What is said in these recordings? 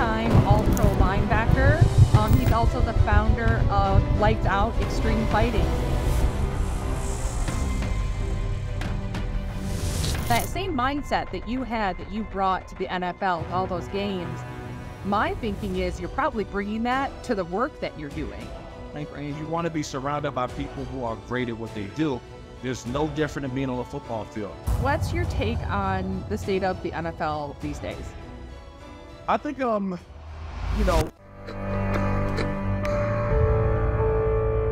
three-time All-Pro linebacker. Um, he's also the founder of Lights Out Xtreme Fighting. That same mindset that you had that you brought to the NFL, all those games, my thinking is you're probably bringing that to the work that you're doing. And you want to be surrounded by people who are great at what they do. There's no different than being on a football field. What's your take on the state of the NFL these days? I think, um, you know.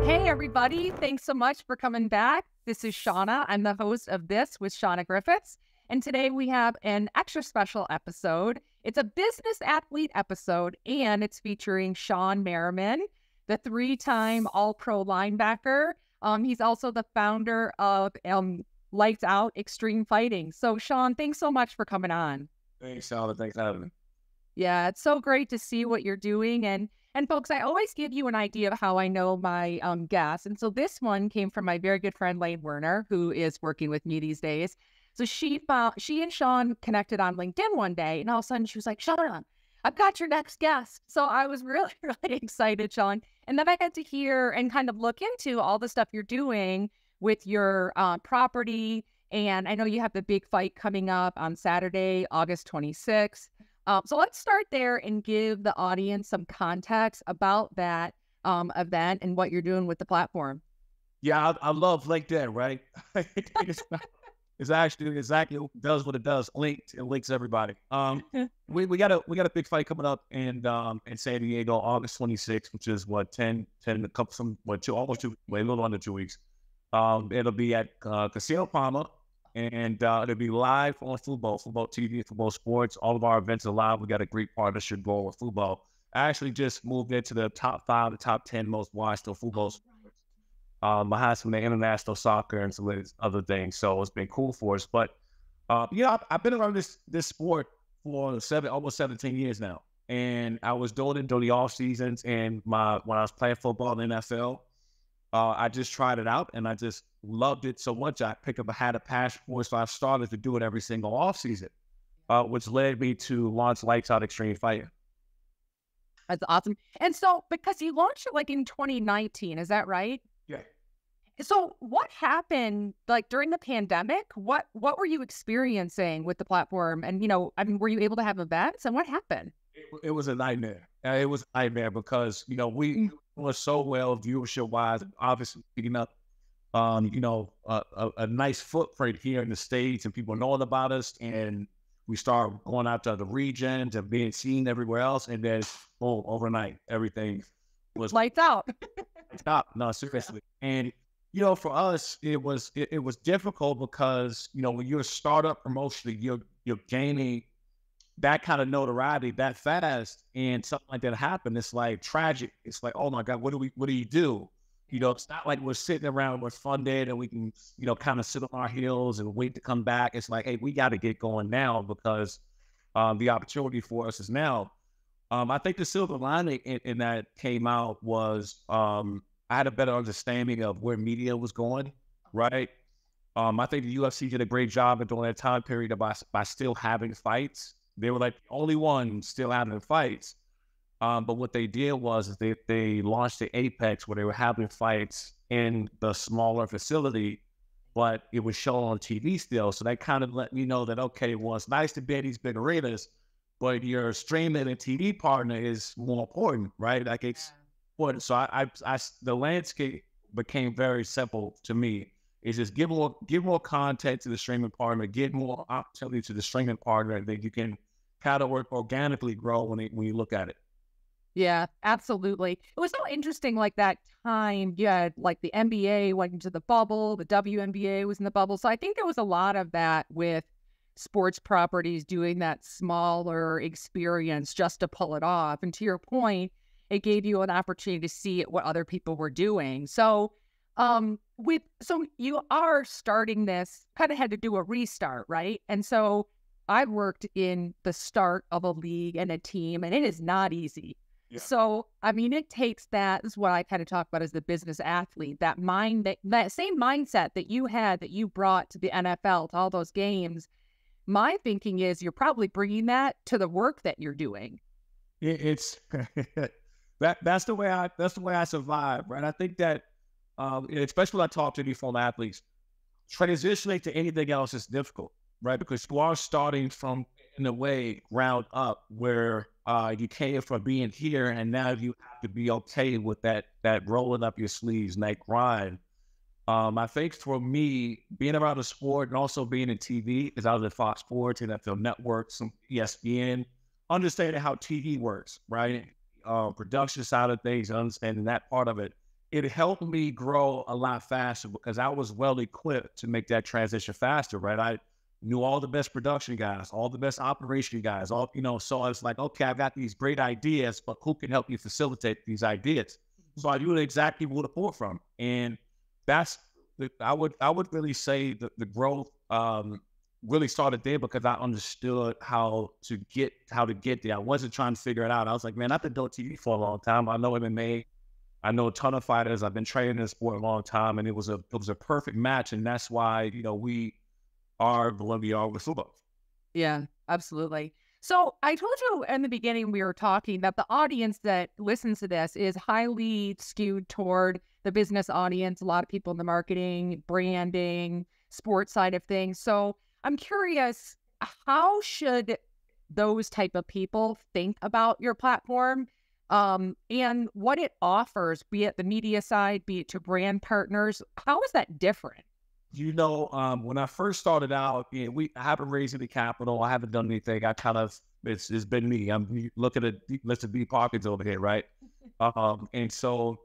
Hey, everybody. Thanks so much for coming back. This is Shauna. I'm the host of This with Shauna Griffiths. And today we have an extra special episode. It's a business athlete episode, and it's featuring Shawne Merriman, the three time All Pro linebacker. Um, he's also the founder of um, Lights Out Xtreme Fighting. So, Shawne, thanks so much for coming on. Thanks, Shauna. Thanks for having me. Yeah, it's so great to see what you're doing. And and folks, I always give you an idea of how I know my um, guests. And so this one came from my very good friend Lane Werner, who is working with me these days. So she found she and Shawne connected on LinkedIn one day, and all of a sudden she was like, Shawne, I've got your next guest." So I was really, really excited, Shawne. And then I got to hear and kind of look into all the stuff you're doing with your uh, property. And I know you have the big fight coming up on Saturday, August 26th. Um, so let's start there and give the audience some context about that um, event and what you're doing with the platform. Yeah, I, I love LinkedIn, right? it's, it's, actually exactly does what it does. Linked it links everybody. Um, we, we got a we got a big fight coming up in um in San Diego, August 26th, which is what 10, 10 a couple some what two almost two wait, a little under two weeks. Um, it'll be at uh, Casino Pauma and uh, it'll be live on Fubo, Fubo TV, Fubo Sports. All of our events are live. We got a great partnership going with Fubo. I actually just moved into the top five, the top 10 most watched on Fubo Sports. Um, behind some of the international soccer and some of these other things. So it's been cool for us. But uh, yeah, I've, I've been around this this sport for seven, almost 17 years now. And I was doing it during the off seasons and my when I was playing football in the NFL. Uh, I just tried it out and I just loved it so much. I picked up, I had a passion for it. So I started to do it every single off season, uh, which led me to launch Lights Out Xtreme Fighting. That's awesome. And so, because you launched it like in 2019, is that right? Yeah. So, what happened like during the pandemic? What what were you experiencing with the platform? And you know, I mean, were you able to have events? And what happened? It, it was a nightmare. Uh, it was a nightmare because you know we were so well viewership wise, obviously picking up um, you know, a, a, a, nice footprint here in the States and people knowing about us. And we start going out to other regions and being seen everywhere else. And then, boom, overnight, everything was lights out. Stop. No, seriously. And, you know, for us, it was, it, it was difficult because, you know, when you're a startup promotion, you're, you're gaining that kind of notoriety that fast and something like that happened. It's like tragic. It's like, oh my God, what do we, what do you do? You know, it's not like we're sitting around, we're funded, and we can, you know, kind of sit on our heels and wait to come back. It's like, hey, we got to get going now because um, the opportunity for us is now. Um, I think the silver lining in, in that came out was um, I had a better understanding of where media was going, right? Um, I think the UFC did a great job during that time period by, by still having fights. They were like the only one still having fights. Um, but what they did was they, they launched the Apex where they were having fights in the smaller facility, but it was shown on TV still. So that kind of let me know that, okay, well, it's nice to be at these big arenas, but your streaming and TV partner is more important, right? Like it's important. So I, I, I, the landscape became very simple to me. Is just give more, give more content to the streaming partner, get more opportunity to the streaming partner, and then you can of work organically grow when, when you look at it. Yeah, absolutely. It was so interesting, like that time had like the NBA went into the bubble, the WNBA was in the bubble. So I think there was a lot of that with sports properties doing that smaller experience just to pull it off. And to your point, it gave you an opportunity to see what other people were doing. So um with so you are starting this kind of had to do a restart, right? And so I worked in the start of a league and a team, and it is not easy. So, I mean, it takes that. that is what I kind of talk about as the business athlete, that mind that that same mindset that you had that you brought to the NFL, to all those games. My thinking is you're probably bringing that to the work that you're doing. it's that that's the way I that's the way I survive, right? I think that um, especially when I talk to these former athletes, transitioning to anything else is difficult, right? Because you are starting from in a way ground up where uh, you came from being here, and now you have to be okay with that that rolling up your sleeves and that grind. Um, I think for me, being around the sport and also being in TV, because I was at Fox Sports, NFL Network, some ESPN, understanding how TV works, right? Uh, production side of things, understanding that part of it, it helped me grow a lot faster because I was well equipped to make that transition faster, right? I knew all the best production guys, all the best operation guys, all you know. So I was like, okay, I've got these great ideas, but who can help me facilitate these ideas? So I knew exactly where to pull from, and that's I would I would really say that the growth um, really started there because I understood how to get how to get there. I wasn't trying to figure it out. I was like, man, I've been doing TV for a long time. I know MMA. I know a ton of fighters. I've been training this sport a long time, and it was a it was a perfect match, and that's why you know we are the we are with football. Yeah, absolutely. So I told you in the beginning we were talking that the audience that listens to this is highly skewed toward the business audience. A lot of people in the marketing, branding, sports side of things. So I'm curious, how should those type of people think about your platform? um, and what it offers, be it the media side, be it to brand partners. How is that different? You know, um, when I first started out, yeah, we I haven't raised any capital. I haven't done anything. I kind of it's it's been me. I'm looking at list of deep pockets over here, right? um, and so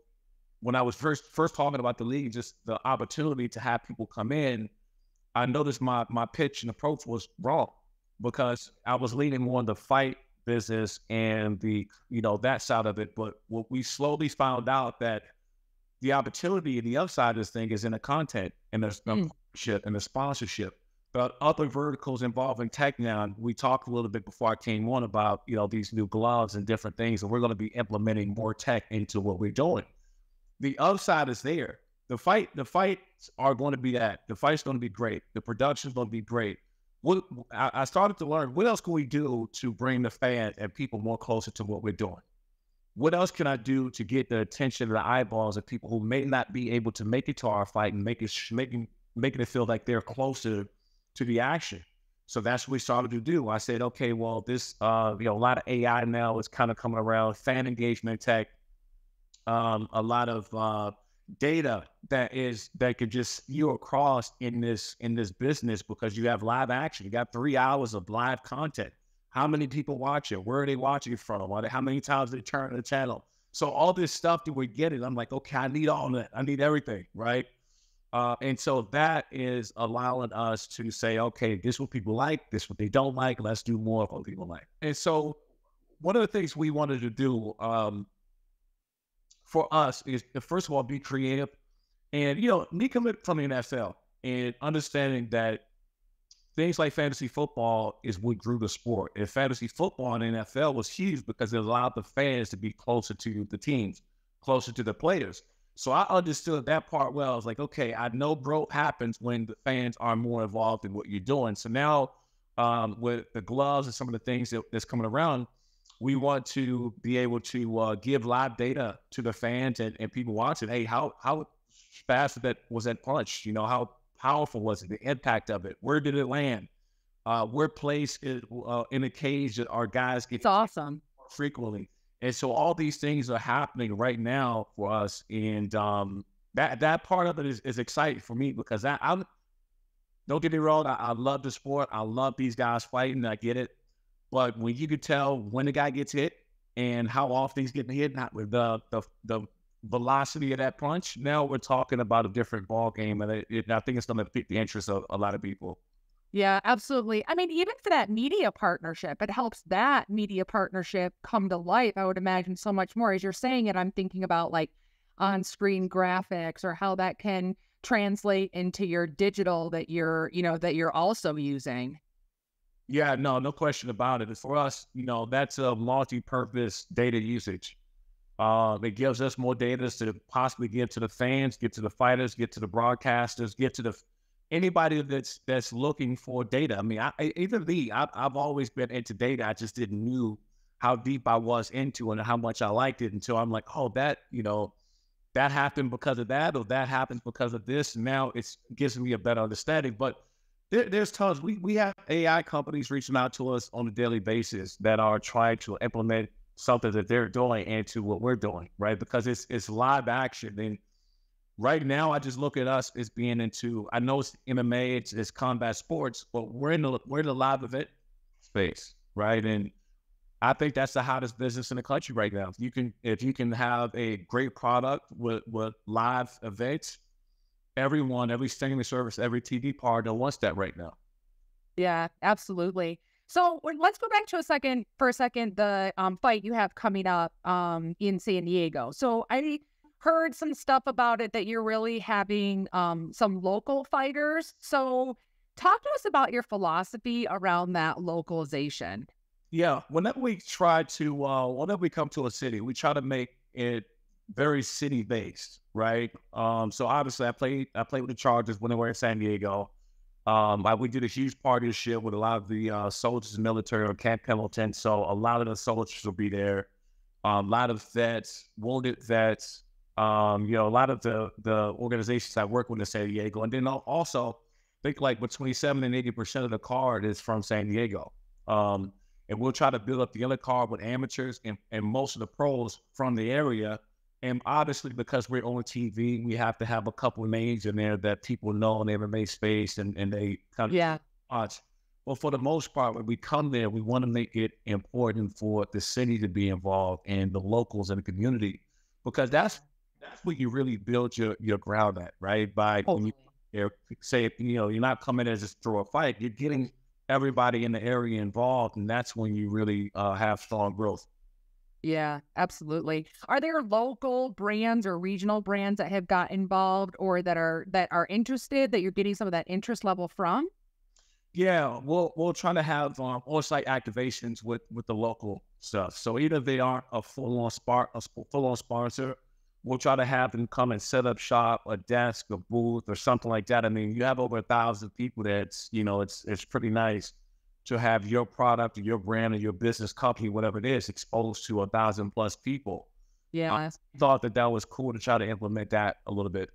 when I was first first talking about the league, just the opportunity to have people come in, I noticed my my pitch and approach was wrong because I was leaning more on the fight business and the you know that side of it. But what we slowly found out that the opportunity and the upside of this thing is in the content and the mm. and the sponsorship. But other verticals involving tech now, we talked a little bit before I came on about you know these new gloves and different things, and we're going to be implementing more tech into what we're doing. The upside is there. The fight, the fights are going to be that. The fight's going to be great. The production's going to be great what I started to learn what else can we do to bring the fans and people more closer to what we're doing? What else can I do to get the attention of the eyeballs of people who may not be able to make it to our fight and make it making making it feel like they're closer to the action? So that's what we started to do. I said, okay, well, this uh, you know, a lot of AI now is kind of coming around, fan engagement tech, um, a lot of uh, data that is that could just you across in this in this business because you have live action. You got three hours of live content. How many people watch it? Where are they watching from? How many times they turn the channel? So all this stuff that we're getting, I'm like, okay, I need all that. I need everything, right? Uh, and so that is allowing us to say, okay, this is what people like, this is what they don't like. Let's do more of what people like. And so one of the things we wanted to do um, for us is first of all be creative, and you know, me coming from the NFL and understanding that things like fantasy football is what grew the sport. And fantasy football in NFL was huge because it allowed the fans to be closer to the teams, closer to the players. So I understood that part well. I was like, okay, I know growth happens when the fans are more involved in what you're doing. So now um, with the gloves and some of the things that, that's coming around, we want to be able to uh, give live data to the fans and, and people watching. Hey, how how fast that was that punch? You know, how powerful was it? The impact of it. Where did it land? Uh, where place is uh, in a cage that our guys get? It's awesome. Frequently, and so all these things are happening right now for us, and um, that that part of it is, is exciting for me because I, I'm. Don't get me wrong. I, I love the sport. I love these guys fighting. I get it. But when you could tell when the guy gets hit and how often he's getting hit, not with the the, the velocity of that punch, now we're talking about a different ball game, and it, it, I think it's going to pique the interest of a lot of people. Yeah, absolutely. I mean, even for that media partnership, it helps that media partnership come to life. I would imagine so much more. As you're saying it, I'm thinking about like on-screen graphics or how that can translate into your digital that you're, you know, that you're also using. Yeah, no, no question about it. For us, you know, that's a multi-purpose data usage. Uh, it gives us more data to possibly give to the fans, get to the fighters, get to the broadcasters, get to the anybody that's that's looking for data. I mean, I, even me, I, I've always been into data. I just didn't knew how deep I was into and how much I liked it until I'm like, oh, that, you know, that happened because of that, or that happens because of this. Now it gives me a better understanding. But there, there's tons. We we have AI companies reaching out to us on a daily basis that are trying to implement something that they're doing into what we're doing, right? Because it's it's live action. And right now, I just look at us as being into. I know it's MMA, it's, it's combat sports, but we're in the we're in the live event space, right? And I think that's the hottest business in the country right now. If you can, if you can have a great product with with live events, everyone, every streaming service, every TV partner wants that right now. Yeah, absolutely. So let's go back to a second for a second. The um, fight you have coming up um, in San Diego. So I heard some stuff about it that you're really having um, some local fighters. So talk to us about your philosophy around that localization. Yeah, whenever we try to, uh, whenever we come to a city, we try to make it very city based, right? Um, so obviously, I played, I played with the Chargers when they were in San Diego. Um, I, we did a huge partnership with a lot of the uh, soldiers military on Camp Pendleton. So a lot of the soldiers will be there. Um, a lot of vets, wounded vets. Um, you know, a lot of the the organizations I work with in San Diego, and then also I think like between seven and eighty percent of the card is from San Diego. Um, and we'll try to build up the other card with amateurs and, and most of the pros from the area. And obviously, because we're on TV, we have to have a couple of names in there that people know in the MMA space and, and they kind of yeah. watch. But for the most part, when we come there, we want to make it important for the city to be involved and the locals and the community, because that's that's where you really build your your ground at, right? By oh. when you say, you know, you're not coming as just throw a fight, you're getting everybody in the area involved, and that's when you really uh, have strong growth. Yeah, absolutely. Are there local brands or regional brands that have got involved or that are that are interested that you're getting some of that interest level from? Yeah, we'll we'll try to have um, on-site activations with with the local stuff. So either they aren't a full-on spot a full-on sponsor, we'll try to have them come and set up shop, a desk, a booth, or something like that. I mean, you have over a thousand people that's, you know, it's it's pretty nice to have your product or your brand or your business company, whatever it is, exposed to a thousand plus people. Yeah. I thought that that was cool to try to implement that a little bit.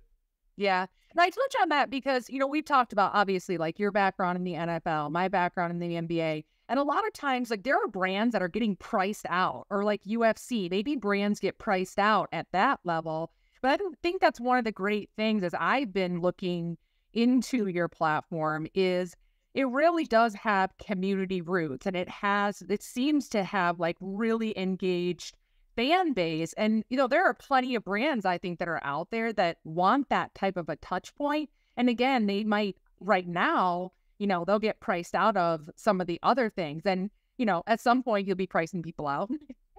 Yeah. And I touch on that because, you know, we've talked about obviously like your background in the NFL, my background in the NBA. And a lot of times, like there are brands that are getting priced out, or like UFC, maybe brands get priced out at that level. But I think that's one of the great things as I've been looking into your platform is it really does have community roots and it has it seems to have like really engaged fan base and you know there are plenty of brands i think that are out there that want that type of a touch point and again they might right now you know, they'll get priced out of some of the other things. And, you know, at some point you'll be pricing people out.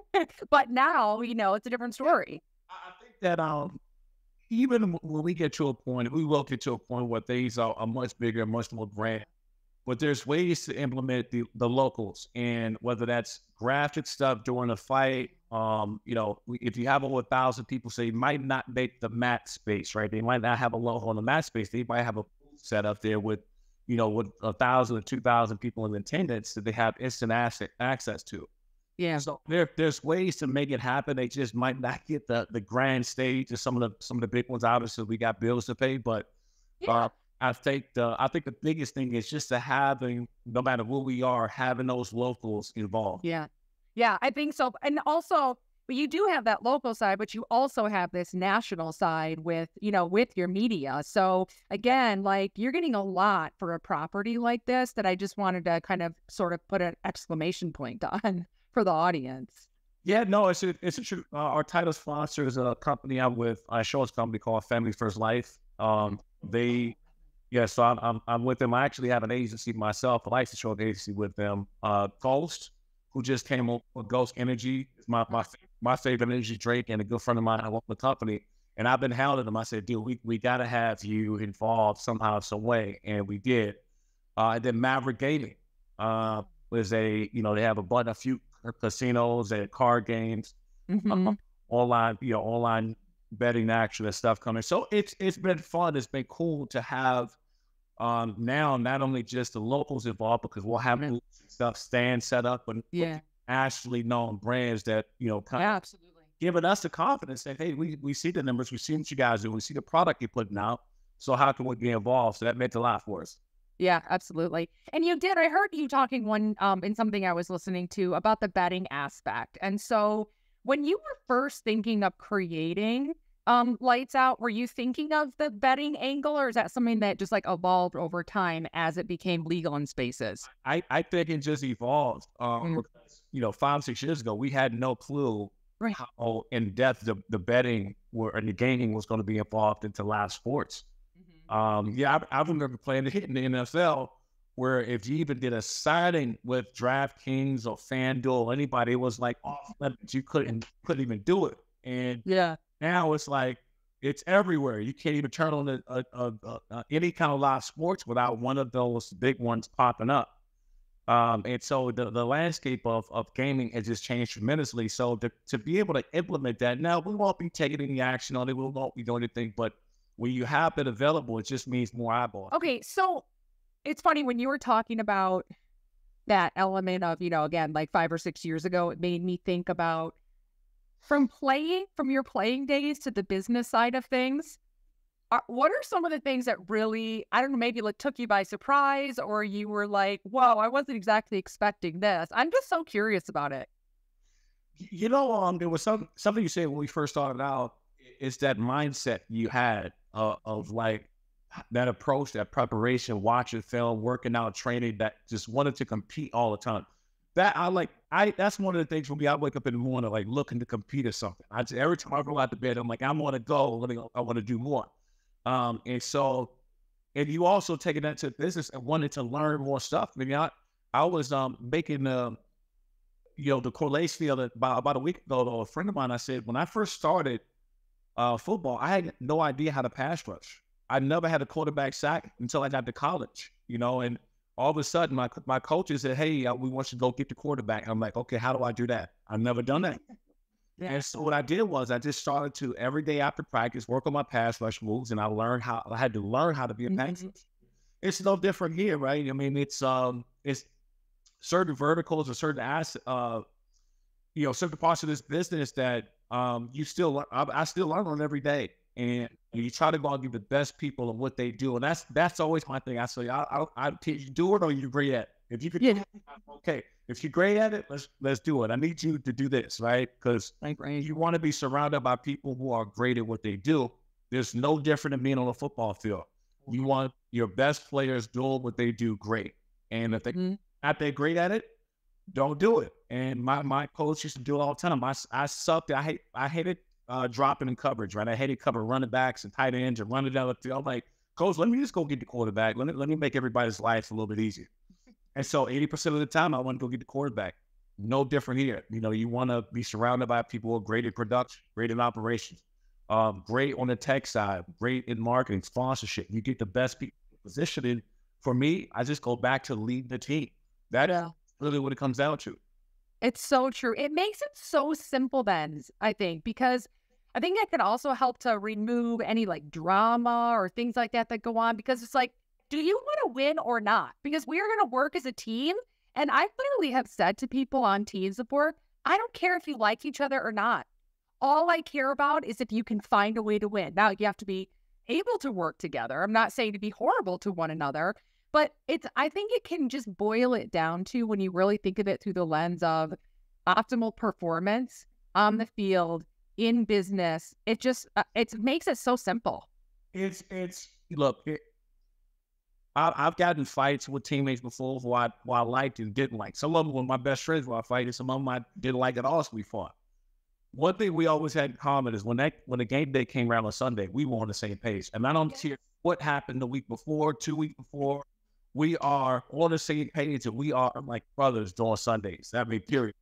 but now, you know, it's a different story. I think that um even when we get to a point, we will get to a point where things are, are much bigger, much more grand. But there's ways to implement the, the locals, and whether that's graphic stuff during a fight, um, you know, if you have over a thousand people, say, so might not make the mat space, right? They might not have a logo on the mat space. They might have a set up there with you know, with a thousand or two thousand people in attendance that they have instant asset access to. Yeah. So there, there's ways to make it happen. They just might not get the the grand stage or some of the some of the big ones. Obviously, we got bills to pay, but yeah. uh, I think the I think the biggest thing is just to having, no matter who we are, having those locals involved. Yeah, yeah, I think so. And also, but you do have that local side, but you also have this national side with, you know, with your media. So again, like you're getting a lot for a property like this that I just wanted to kind of sort of put an exclamation point on for the audience. Yeah, no, it's a, it's a true. Uh, our title sponsor is a company I'm with, a insurance company called Family First Life. Um, they, yeah, so I'm, I'm, I'm with them. I actually have an agency myself, a life insurance agency with them. Uh, Ghost, who just came on with Ghost Energy, is my my my favorite energy drink and a good friend of mine, I want the company. And I've been hounding them. I said, dude, we, we got to have you involved somehow, some way. And we did. Uh, and then Maverick Gaming uh, was a, you know, they have a bunch, a few casinos and card games, mm-hmm. uh, online, you know, online betting action and stuff coming. So it's it's been fun. It's been cool to have um, now not only just the locals involved because we'll have stuff stand set up and yeah nationally known brands that you know kind Yeah, of absolutely. giving us the confidence that hey, we we see the numbers, we see what you guys do, we see the product you're putting out. So how can we be involved? So that meant a lot for us. Yeah, absolutely. And you did. I heard you talking one um in something I was listening to about the betting aspect. And so when you were first thinking of creating um lights out, were you thinking of the betting angle or is that something that just like evolved over time as it became legal in spaces? I, I think it just evolved. Um, Mm. because, you know, five, six years ago, we had no clue Right. how in depth the, the betting were, and the gaming was going to be involved into live sports. Um, yeah, I, I remember playing it in the NFL where if you even did a signing with DraftKings or FanDuel or anybody, it was like off limits. You couldn't couldn't even do it. And Yeah. Now it's like it's everywhere. You can't even turn on a, a, a, any kind of live sports without one of those big ones popping up. Um, and so the, the landscape of, of gaming has just changed tremendously. So to, to be able to implement that now, we won't be taking any action on it. We won't be doing anything. But when you have it available, it just means more eyeballs. Okay, so it's funny when you were talking about that element of, you know, again, like five or six years ago, it made me think about from playing, from your playing days to the business side of things. Are, what are some of the things that really, I don't know, maybe like took you by surprise or you were like, whoa, I wasn't exactly expecting this? I'm just so curious about it. You know, um, there was some something you said when we first started out. Is that mindset you had uh, of like that approach, that preparation, watching film, working out, training, that just wanted to compete all the time. That I like. I that's one of the things for me. I wake up in the morning like looking to compete or something. I just, every time I go out to bed, I'm like, I want to go. Let me. I want to do more. Um, and so, and you also taking that to business and wanted to learn more stuff. Mean, I I was um making um you know, the correlation the other about, about a week ago a friend of mine, I said, when I first started uh, football, I had no idea how to pass rush. I never had a quarterback sack until I got to college, you know, and all of a sudden my my coaches said, hey, uh, we want you to go get the quarterback. I'm like, okay, how do I do that? I've never done that. Yeah. And so what I did was I just started to every day after practice work on my pass rush moves, and I learned how I had to learn how to be a pass Mhm. rush. It's no different here, right? I mean, it's um, it's certain verticals or certain asset, uh, you know, certain parts of this business that um, you still, I, I still learn on every day, and you try to go and give the best people of what they do, and that's that's always my thing. I say, I, I, I you do it or you're great at it. If you could, Yeah. do it, okay. If you're great at it, let's let's do it. I need you to do this, right? Because you want to be surrounded by people who are great at what they do. There's no different than being on a football field. You want your best players doing what they do great. And if they're Mhm. not that great at it, don't do it. And my, my coach used to do it all the time. I, I sucked. I hate I hated uh, dropping in coverage, right? I hated cover running backs and tight ends and running down the field. I'm like, coach, let me just go get the quarterback. Let me let me make everybody's life a little bit easier. And so 80% of the time I want to go get the quarterback. No different here. You know, you want to be surrounded by people are great at production, great in operations, um, great on the tech side, great in marketing, sponsorship. You get the best people positioned. For me, I just go back to lead the team. That's Yeah. really what it comes down to. It's so true. It makes it so simple then, I think, because I think that can also help to remove any like drama or things like that that go on because it's like, do you want to win or not? Because we are going to work as a team. And I literally have said to people on teams of work, I don't care if you like each other or not. All I care about is if you can find a way to win. Now, you have to be able to work together. I'm not saying to be horrible to one another, but it's, I think it can just boil it down to when you really think of it through the lens of optimal performance on the mm-hmm. field in business. It just, uh, it makes it so simple. It's it's look. It, I, I've gotten fights with teammates before who I, who I liked and didn't like. Some of them were my best friends who I fight, and some of them I didn't like at all. So we fought. One thing we always had in common is when that when the game day came around on Sunday, we were on the same page. And I don't care what happened the week before, two weeks before. We are on the same page, and we are like brothers during Sundays. I mean, period.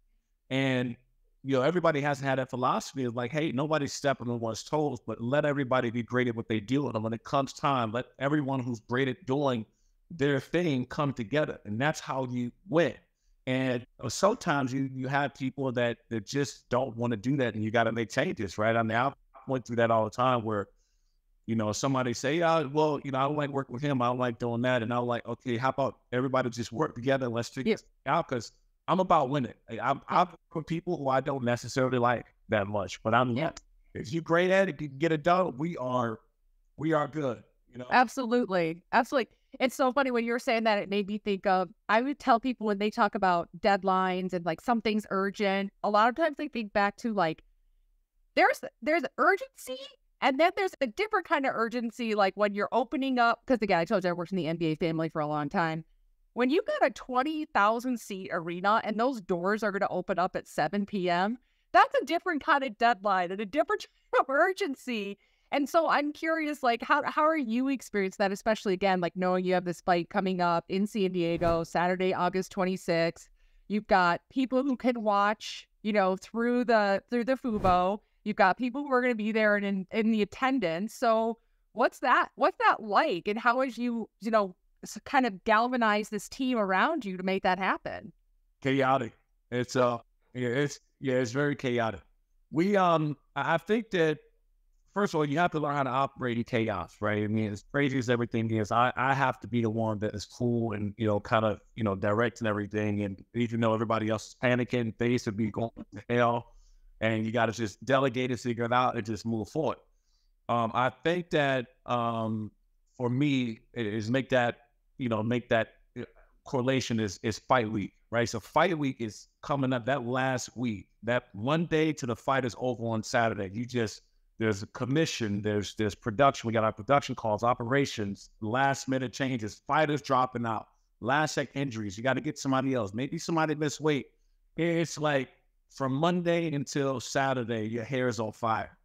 And you know, everybody hasn't had that philosophy of like, hey, nobody's stepping on one's toes, but let everybody be great at what they do. And when it comes time, let everyone who's great at doing their thing come together. And that's how you win. And sometimes you you have people that that just don't want to do that, and you got to make changes, right? I mean, I went through that all the time where, you know, somebody say, "Oh, well, you know, I don't like working with him. I don't like doing that," and I'm like, "Okay, how about everybody just work together and let's figure Yeah. this out?" Because I'm about winning. I'm, I'm for people who I don't necessarily like that much, but I'm Yeah. if you're great at it, if you can get it done, we are we are good. You know, Absolutely. Absolutely. It's so funny when you were saying that, it made me think of I would tell people when they talk about deadlines and like something's urgent, a lot of times they think back to like there's there's urgency and then there's a different kind of urgency, like when you're opening up because again, I told you I worked in the NBA family for a long time. When you got a 20,000 seat arena and those doors are going to open up at 7 p.m., that's a different kind of deadline and a different urgency. And so I'm curious, like, how how are you experiencing that, especially again, like knowing you have this fight coming up in San Diego, Saturday, August 26th. You've got people who can watch, you know, through the through the Fubo. You've got people who are going to be there and in, in the attendance. So what's that? What's that like? And how is you, you know, kind of galvanize this team around you to make that happen? chaotic. It's uh, yeah, it's yeah, it's very chaotic. We um, I think that first of all, you have to learn how to operate in chaos, right? I mean, as crazy as everything is, I I have to be the one that is cool and you know, kind of you know, directing everything. And even though everybody else is panicking, things would be going to hell, and you got to just delegate it, figure it out, and just move forward. Um, I think that um, for me it is make that you know make that uh, correlation is is fight week, right? So fight week is coming up that last week, that one day to the fight is over on Saturday. You just there's a commission, there's there's production. We got our production calls, operations, last minute changes, fighters dropping out, last second injuries. You got to get somebody else. Maybe somebody missed weight. It's like from Monday until Saturday, your hair is on fire.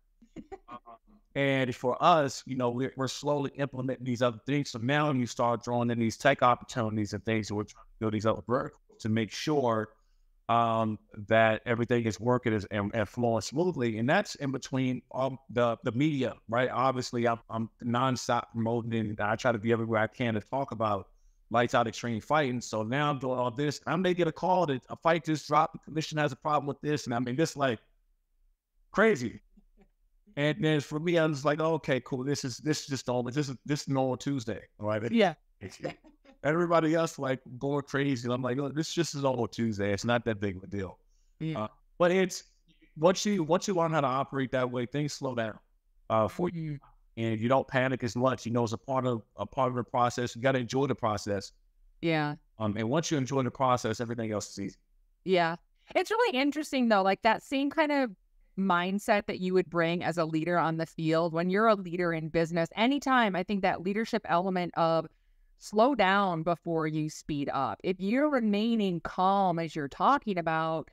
And for us, you know, we're, we're slowly implementing these other things. So now you start drawing in these tech opportunities and things, and we're trying to build these other verticals to make sure um, that everything is working and, and flowing smoothly. And that's in between um, the the media, right? Obviously, I'm, I'm nonstop promoting, and I try to be everywhere I can to talk about lights out Xtreme fighting. So now I'm doing all this. I may get a call that a fight just dropped. The commission has a problem with this, and I mean, this like crazy. And then for me, I was like, oh, okay, cool. This is this is just all this is this is normal Tuesday, all right? Yeah. Everybody else like going crazy. I'm like, this just is normal Tuesday. It's not that big of a deal. Yeah. Uh, but it's once you once you learn how to operate that way, things slow down uh, for you, and you don't panic as much. You know, it's a part of a part of the process. You got to enjoy the process. Yeah. Um, and once you enjoy the process, everything else is easy. Yeah. It's really interesting though, like that same kind of mindset that you would bring as a leader on the field when you're a leader in business. Anytime, I think that leadership element of slow down before you speed up. If you're remaining calm as you're talking about,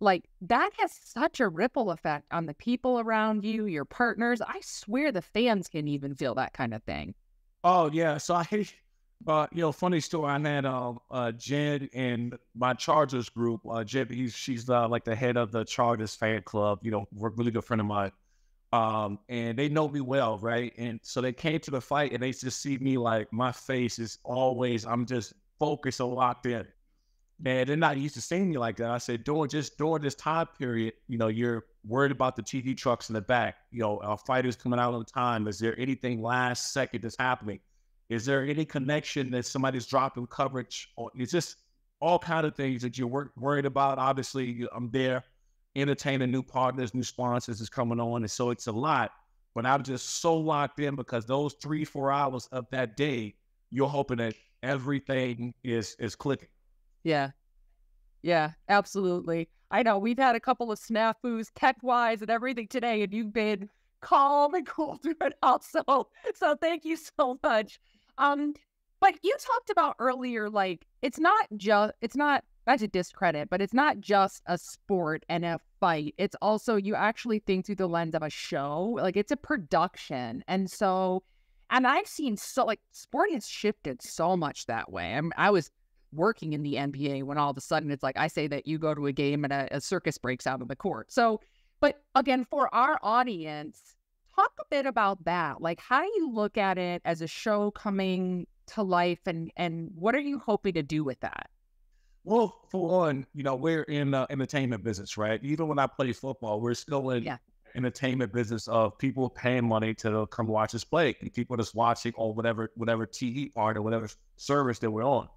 like that has such a ripple effect on the people around you, your partners. I swear the fans can even feel that kind of thing. Oh yeah, so I, uh, you know, funny story. I had uh, uh Jed and my Chargers group. Uh, Jed, he's she's uh, like the head of the Chargers fan club. You know, really good friend of mine. Um, and they know me well, right? And so they came to the fight, and they just see me like my face is always. I'm just focused and locked in. And they're not used to seeing me like that. I said, during just during this time period, you know, you're worried about the TV trucks in the back. You know, our fighters coming out on time. Is there anything last second that's happening? Is there any connection that somebody's dropping coverage? Or it's just all kind of things that you're wor- worried about. Obviously, I'm there entertaining new partners, new sponsors is coming on, and so it's a lot. But I'm just so locked in because those three, four hours of that day, you're hoping that everything is is clicking. Yeah. Yeah, absolutely. I know we've had a couple of snafus tech wise and everything today, and you've been calm and cool through it all. So, thank you so much. Um, but you talked about earlier, like it's not just it's not not to discredit, but it's not just a sport and a fight. It's also you actually think through the lens of a show, like it's a production, and so. And I've seen so like sport has shifted so much that way. I'm, I was working in the NBA when all of a sudden it's like I say that you go to a game and a, a circus breaks out on the court. So, but again, for our audience, talk a bit about that. Like, how do you look at it as a show coming to life, and and what are you hoping to do with that? Well, for one, you know, we're in the entertainment business, right? Even when I play football, we're still in Yeah. entertainment business of people paying money to come watch us play. And people just watching on whatever whatever TV part or whatever service that we're on.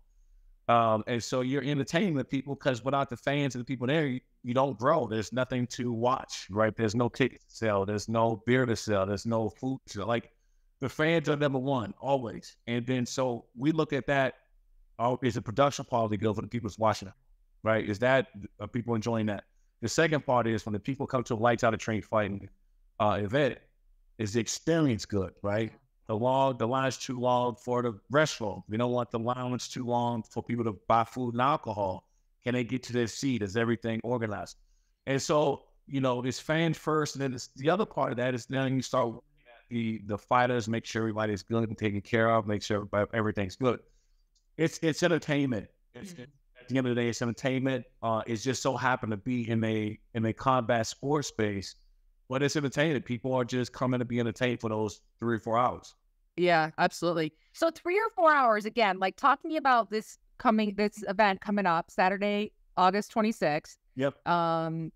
Um, and so you're entertaining the people because without the fans and the people there, you, you, don't grow. There's nothing to watch, right? There's no tickets to sell. There's no beer to sell. There's no food to sell. Like the fans are number one always. And then so we look at that. Oh, is the production quality good for the people watching it, right? Is that are people enjoying that? The second part is when the people come to a lights out Xtreme fighting uh, event, is the experience good, right? The long, the line's too long for the restaurant. We don't want the lines too long for people to buy food and alcohol. Can they get to their seat? Is everything organized? And so, you know, it's fans first, and then the other part of that is then you start the the fighters, make sure everybody's good and taken care of, make sure everything's good. It's it's entertainment. It's, mm-hmm. At the end of the day, it's entertainment. Uh, it's just so happened to be in a in a combat sports space but it's entertaining. People are just coming to be entertained for those three or four hours. Yeah, absolutely. So three or four hours again, like talking about this coming this event coming up Saturday, August 26th. Yep. Um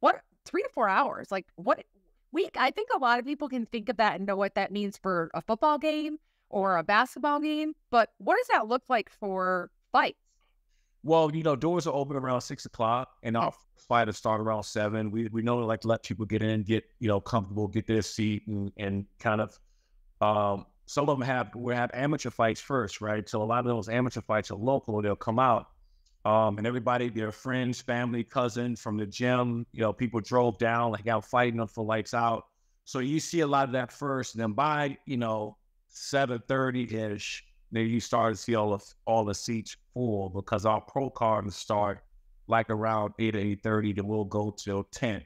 what three to four hours? Like what we I think a lot of people can think of that and know what that means for a football game or a basketball game, but what does that look like for fights? Well, you know, doors are open around six o'clock, and our fight to start around seven. We we know like to let people get in, get you know comfortable, get their seat, and and kind of. Um, some of them have we have amateur fights first, right? So a lot of those amateur fights are local. They'll come out, um, and everybody, their friends, family, cousin from the gym, you know, people drove down, like out fighting them for lights out. So you see a lot of that first, and then by you know seven thirty ish, then you start to see all of all the seats full because our pro cards start like around eight or eight thirty, then we'll go till ten.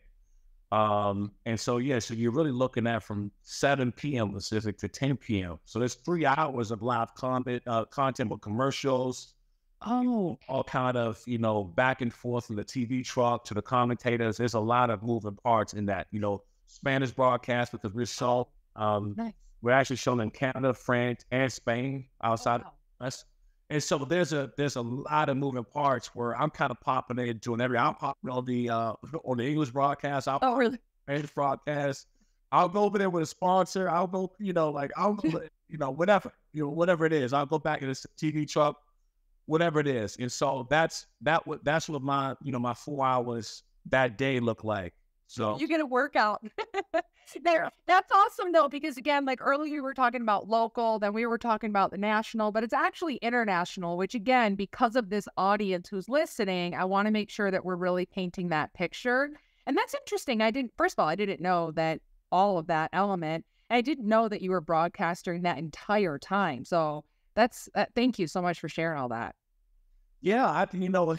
Um, and so yeah, so you're really looking at from 7 p.m. Pacific to 10 p.m. So there's three hours of live content, uh, content with commercials, oh, all kind of you know back and forth from the TV truck to the commentators. There's a lot of moving parts in that. You know, Spanish broadcast because we're so um, nice. We're actually shown in Canada, France, and Spain outside oh, wow. us. And so there's a there's a lot of moving parts where I'm kind of popping in an every I'm popping on the uh on the English broadcast. I'll oh really? Spanish broadcast. I'll go over there with a sponsor. I'll go, you know, like I'll you know, whatever, you know, whatever it is. I'll go back in this TV truck, whatever it is. And so that's that what that's what my you know my four hours that day look like. So you get a workout. there, that's awesome though, because again, like earlier we were talking about local, then we were talking about the national, but it's actually international, which again, because of this audience who's listening, I want to make sure that we're really painting that picture. And that's interesting. I didn't first of all, I didn't know that all of that element. I didn't know that you were broadcasting that entire time. So that's uh, thank you so much for sharing all that. Yeah, I you know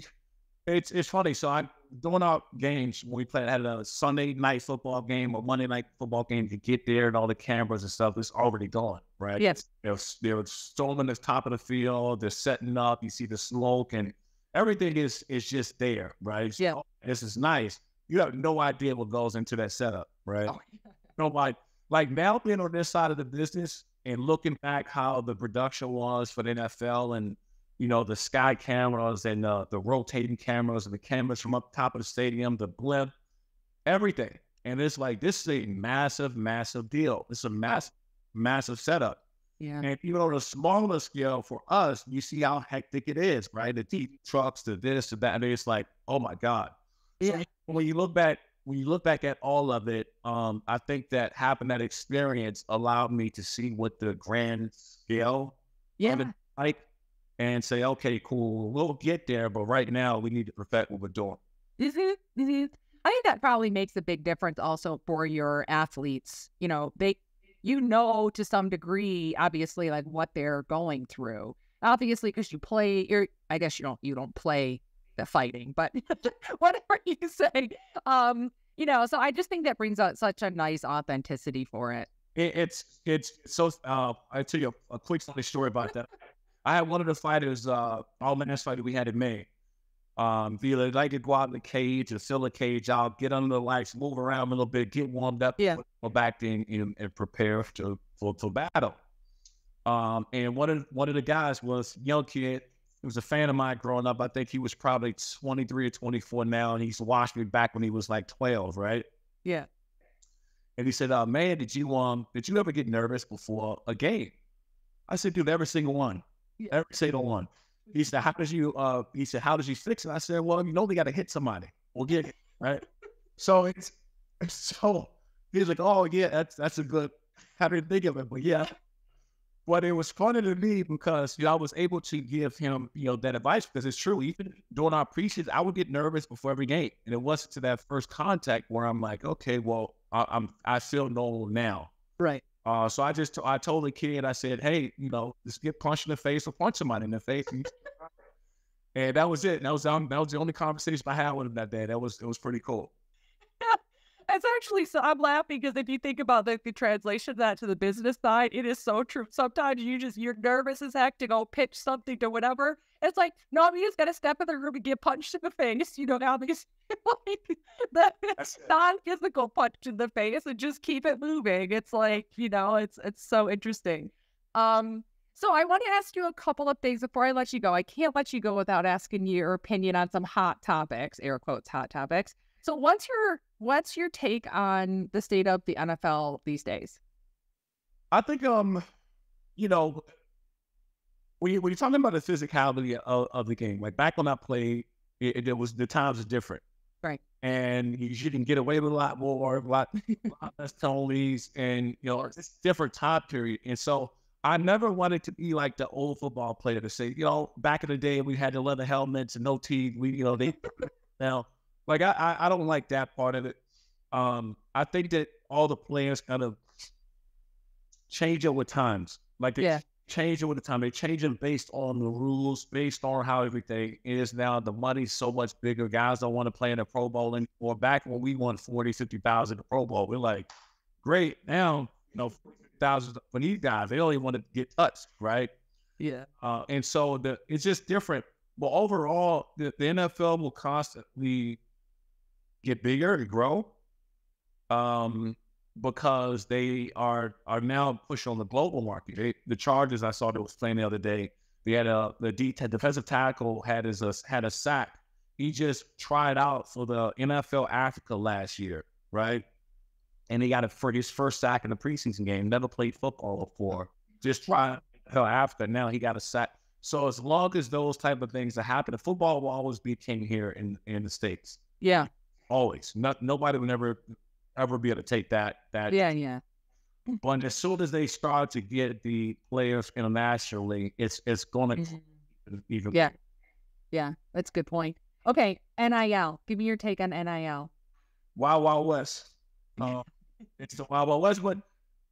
it's it's funny. So I doing our games when we played had a Sunday night football game or Monday night football game to get there and all the cameras and stuff is already gone, right? Yes. They're, they're storming the top of the field, they're setting up, you see the smoke and everything is is just there, right? Yeah. So, this is nice. You have no idea what goes into that setup, right? Oh, yeah. Nobody like now being on this side of the business and looking back how the production was for the NFL and you know, the sky cameras and uh, the rotating cameras and the cameras from up top of the stadium, the blimp, everything. And it's like, this is a massive, massive deal. It's a massive, massive setup. Yeah. And even on a smaller scale for us, you see how hectic it is, right? The TV trucks, the this, the that. And it's like, oh my God. Yeah. So when you look back, when you look back at all of it, um, I think that having that experience allowed me to see what the grand scale yeah. like and say, okay, cool, we'll get there, but right now we need to perfect what we're doing. Mm-hmm, mm-hmm. I think that probably makes a big difference also for your athletes. You know, they, you know, to some degree, obviously, like what they're going through. Obviously, because you play, you're, I guess you don't, you don't play the fighting, but whatever you say, um, you know. So I just think that brings out such a nice authenticity for it. it it's, it's so. Uh, I'll tell you a, a quick story about that. I had one of the fighters, uh, all last fighter we had in May. Um, either like to go out in the cage or fill the cage out, get under the lights, move around a little bit, get warmed up, yeah. go back in and, and prepare to, for, for battle. Um, and one of one of the guys was young kid. He was a fan of mine growing up. I think he was probably 23 or 24 now, and he's watched me back when he was like 12, right? Yeah. And he said, uh, "Man, did you um did you ever get nervous before a game?" I said, "Dude, every single one." Every single one. he said, "How does you?" Uh, he said, "How does you fix it?" I said, "Well, you know, we got to hit somebody. We'll get it right." so it's so he's like, "Oh yeah, that's that's a good." I didn't think of it, but yeah. But it was funny to me because you know, I was able to give him, you know, that advice because it's true. Even during our preseason, I would get nervous before every game, and it wasn't to that first contact where I'm like, okay, well, I, I'm I feel normal now. Right. Uh, so I just I told the kid, I said, hey, you know, just get punched in the face or punch somebody in the face. And, that was it. That was um, that was the only conversation I had with him that day. That was it was pretty cool. It's actually so I'm laughing because if you think about the, the translation of that to the business side, it is so true. Sometimes you just you're nervous as heck to go pitch something to whatever. It's like, no, I mean, you just gotta step in the room and get punched in the face. You know, now these like the non-physical punch in the face and just keep it moving. It's like, you know, it's it's so interesting. Um, so I want to ask you a couple of things before I let you go. I can't let you go without asking your opinion on some hot topics, air quotes hot topics. So what's your what's your take on the state of the NFL these days? I think um, you know, when you when you're talking about the physicality of, of the game, like back when I played, it, it was the times are different, right? And you, you can get away with a lot more, a lot, a lot less penalties, and you know, it's different time period. And so I never wanted to be like the old football player to say, you know, back in the day we had the leather helmets and no teeth. We, you know, they now like I, I don't like that part of it. Um, I think that all the players kind of change it with times. Like they yeah. Change it with the time. They change it based on the rules, based on how everything is now. The money's so much bigger. Guys don't want to play in the Pro Bowl anymore. Back when we won 40, 50,000 the Pro Bowl, we're like, great. Now, you know, thousands for these guys, they only want to get touched, right? Yeah. Uh, and so the it's just different. But overall, the, the NFL will constantly get bigger and grow um, because they are are now pushing on the global market. They, the Chargers I saw that was playing the other day, they had a the D, defensive tackle had his a, had a sack. He just tried out for the NFL Africa last year, right? And he got it for his first sack in the preseason game. Never played football before. Just tried NFL Africa. Now he got a sack. So as long as those type of things are happening, football will always be king here in in the states. Yeah, always. Not nobody would ever ever be able to take that that. Yeah, yeah. But as soon as they start to get the players internationally, it's it's going to mm-hmm. even. Yeah, yeah, that's a good point. Okay, NIL. Give me your take on NIL. Wild Wild West. Uh, it's the Wild Wild West, but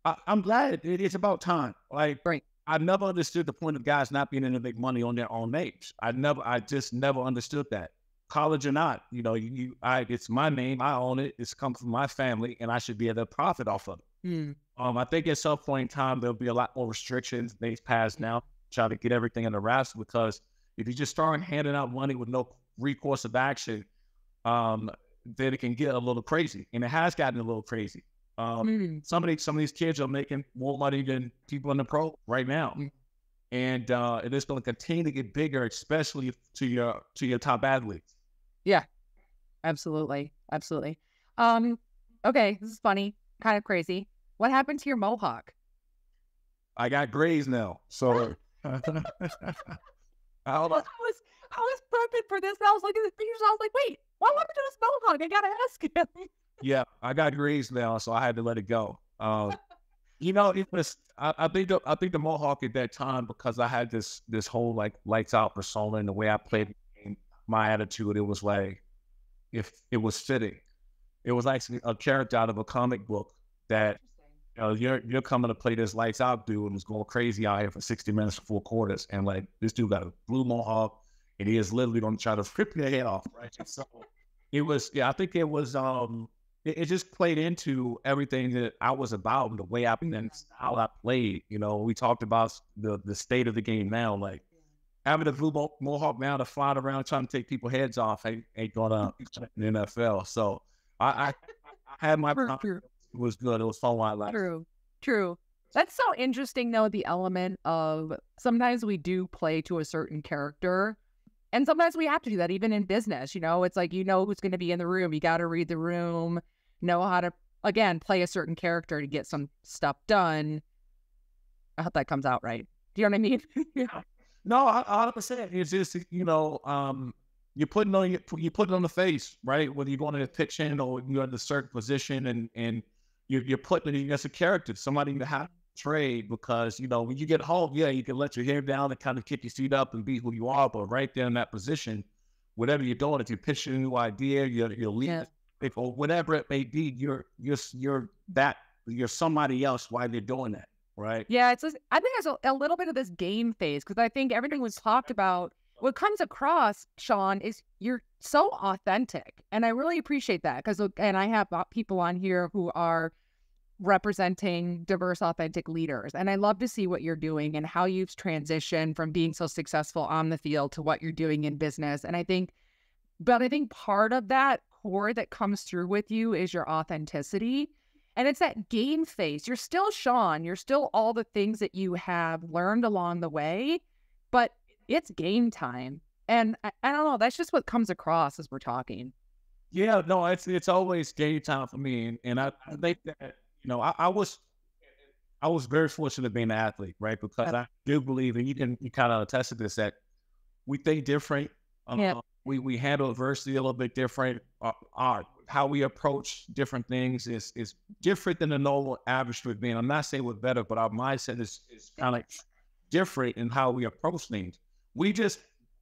I, am glad it, it's about time. Like, right. I never understood the point of guys not being able to make money on their own names. I never, I just never understood that college or not, you know, you, I, it's my name, I own it, it's come from my family, and I should be able to profit off of it. Mm. Um, I think at some point in time there'll be a lot more restrictions. They pass now, try to get everything in the wraps because if you just start handing out money with no recourse of action, um, then it can get a little crazy, and it has gotten a little crazy. Um, mm. some of these some of these kids are making more money than people in the pro right now. Mm. And uh, it is going to continue to get bigger, especially to your to your top athletes. Yeah, absolutely, absolutely. Um, okay, this is funny, kind of crazy. What happened to your mohawk? I got grays now, so. I was I was I was prepping for this. And I was looking at the pictures. I was like, wait, what happened to this mohawk? I gotta ask him. yeah, I got grays now, so I had to let it go. Um, you know, it was. I, I, think the, I think the mohawk at that time because I had this this whole like lights out persona and the way I played my attitude, it was like if it was fitting. It was actually a character out of a comic book that you know, you're you're coming to play this lights out dude and was going crazy out here for 60 minutes for four quarters. And like this dude got a blue mohawk and he is literally gonna try to rip your head off, right? so it was yeah, I think it was um it, it, just played into everything that I was about and the way I and how I played. You know, we talked about the the state of the game now, like having a blue mo- mohawk now to fly around trying to take people's heads off ain't, ain't gonna uh, in the NFL. So I, I, I had my true, true. It was good. It was fun while last. True, true. That's so interesting though. The element of sometimes we do play to a certain character. And sometimes we have to do that, even in business. You know, it's like you know who's going to be in the room. You got to read the room, know how to again play a certain character to get some stuff done. I hope that comes out right. Do you know what I mean? yeah. No, hundred percent. It's just you know, um, you're putting on you you put it on the face, right? Whether you're going to the pitching or you're in a certain position, and and you're, you're putting it as a character, somebody you have to trade because you know when you get home, yeah, you can let your hair down and kind of kick your feet up and be who you are, but right there in that position, whatever you're doing, if you're pitching a new idea, you're you're leading, yeah. or whatever it may be, you're you're you're that you're somebody else while you're doing that right? Yeah, it's. I think there's a, a little bit of this game phase because I think everything was talked about. What comes across, Shawne, is you're so authentic, and I really appreciate that because, and I have people on here who are representing diverse, authentic leaders, and I love to see what you're doing and how you've transitioned from being so successful on the field to what you're doing in business. And I think, but I think part of that core that comes through with you is your authenticity and it's that game face. You're still Shawne. You're still all the things that you have learned along the way, but it's game time. And I, I don't know. That's just what comes across as we're talking. Yeah, no, it's it's always game time for me, and, and I, I think that you know I, I, was I was very fortunate being an athlete, right? Because I do believe, and you can you kind of attest to this that we think different. Um, yeah. We we handle adversity a little bit different. Uh, our how we approach different things is is different than the normal average would be. And I'm not saying we're better, but our mindset is, is kind of different in how we approach things. We just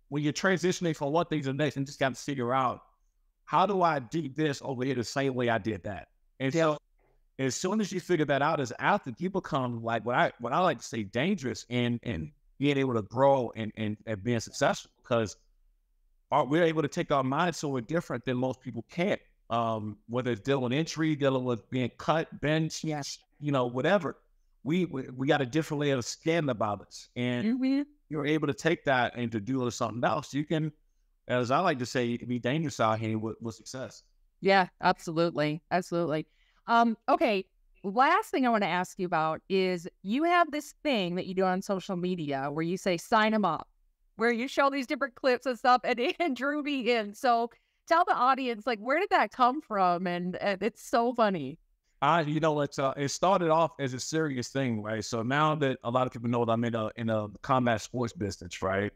when you're transitioning from one thing to the next, and just got to figure out how do I do this over here the same way I did that. And so as soon as you figure that out as after you become like what I what I like to say dangerous and and being able to grow and and, and being successful because are, we're able to take our minds somewhere different than most people can't um, whether it's dealing with injury, dealing with being cut, bench, yes, you know, whatever. We we, we got a different way of skin about us, and mm-hmm. you're able to take that and to do something else. You can, as I like to say, be dangerous out here with, with success. Yeah, absolutely, absolutely. Um, okay, last thing I want to ask you about is you have this thing that you do on social media where you say sign them up, where you show these different clips and stuff, and it drew me in. So tell the audience like where did that come from and, and it's so funny I, you know, it's uh, it started off as a serious thing, right? So now that a lot of people know that I'm in a in a combat sports business, right?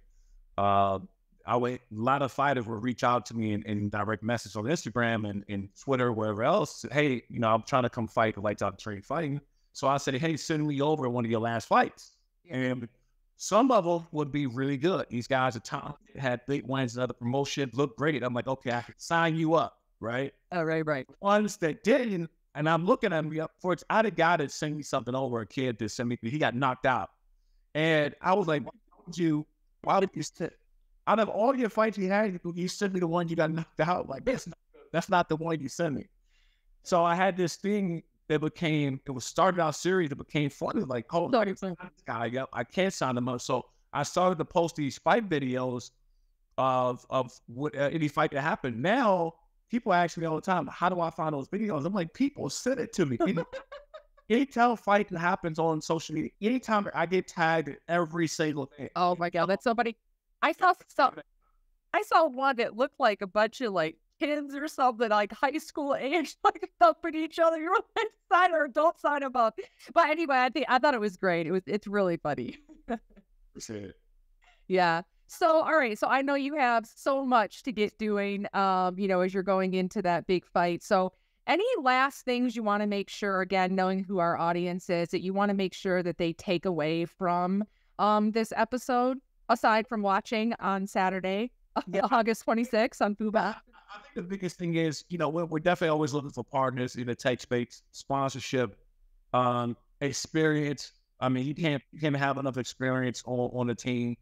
Uh, I would a lot of fighters would reach out to me in, direct message on Instagram and, and Twitter, wherever else. Hey, you know, I'm trying to come fight the Lights Out Xtreme fighting. So I said, hey, send me over one of your last fights. Yeah. And some of them would be really good. These guys are talented, had big wins in other promotions, look great. I'm like, okay, I can sign you up, right? Oh, right, right. Ones that didn't, and I'm looking at me up for it. I had a guy that sent me something over, a kid that sent me, he got knocked out. And I was like, why would you, why did you sit? Out of all your fights you had, you sent me the one you got knocked out. Like, that's not, that's not the one you sent me. So I had this thing that became it was started out serious. It became funny. Like, oh, this guy, yep, I can't sign him up. So I started to post these fight videos of of what uh, any fight that happened. Now people ask me all the time, how do I find those videos? I'm like, people send it to me. Anytime a fight that happens on social media, anytime I get tagged every single thing. Oh my god, that's somebody. I saw some. I saw one that looked like a bunch of like kids or something, like high school age, like helping each other. You're like sign or don't sign about. But anyway, I think I thought it was great. It was it's really funny. yeah. So all right. So I know you have so much to get doing. Um, you know, as you're going into that big fight. So any last things you want to make sure again knowing who our audience is that you want to make sure that they take away from um this episode aside from watching on saturday yeah. august 26th on fubo I think the biggest thing is, you know, we're, we're definitely always looking for partners in the tech space, sponsorship, um, experience. I mean, you can't you can't have enough experience on on the team,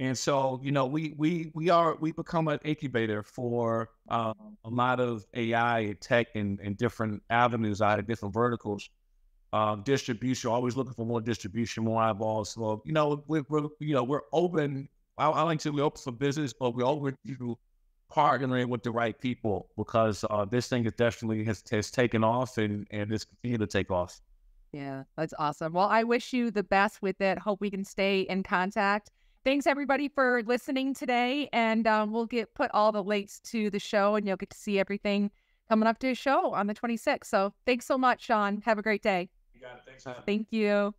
and so you know, we we we are we become an incubator for um, a lot of AI and tech and, and different avenues out of different verticals. Um, distribution, always looking for more distribution, more eyeballs. So you know, we're, we're you know we're open. I, I like to say we're open for business, but we're open to partnering with the right people because uh, this thing is definitely has, has taken off and and it's continuing to take off. Yeah, that's awesome. Well, I wish you the best with it. Hope we can stay in contact. Thanks everybody for listening today, and um, we'll get put all the links to the show, and you'll get to see everything coming up to the show on the 26th. So thanks so much, Shawne. Have a great day. You got it. Thanks. Thank you.